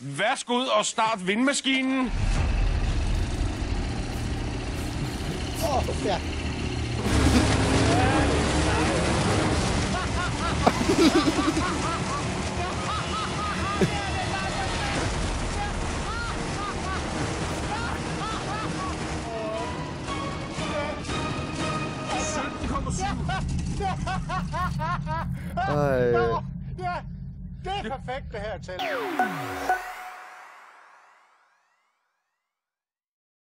Værsgo ud og start vindmaskinen. Åh, oh, ja. Ej. Det er perfekt det her til.